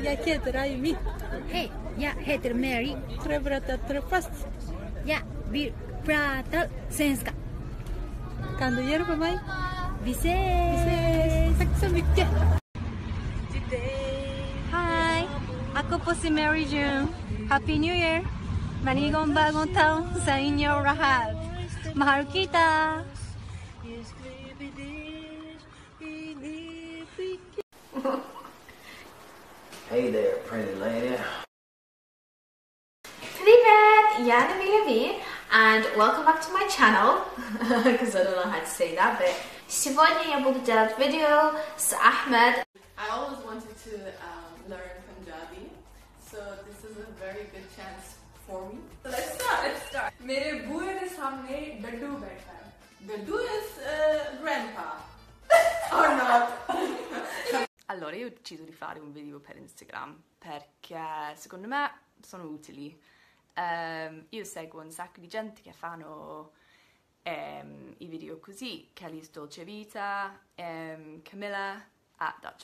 Jag heter Aimi. Hej, jag heter Mary. Trevligt att träffas. Ja, vi pratar svenska. Kan du hjälpa mig? Vi Vi ses! ses. Tack så mycket. Hi, ako si Mary June. Happy New Year! Manigong bagong taon sa inyo lahat. Mahal kita! Hey there, pretty lady. Привет! Я Nabila V, and welcome back to my channel, because I don't know how to say that, but сегодня я буду делать видео с Ahmed. I always wanted to um, learn Punjabi, so this is a very good chance for me. So let's start. Let's start. मेरे बुए के सामने डड्डू बैठा है. Daddu is uh, Allora, io ho deciso di fare un video per Instagram perché secondo me sono utili. Ehm, io seguo un sacco di gente che fanno ehm, i video così, Kelly's Dolce Vita, ehm, Camilla at Dutch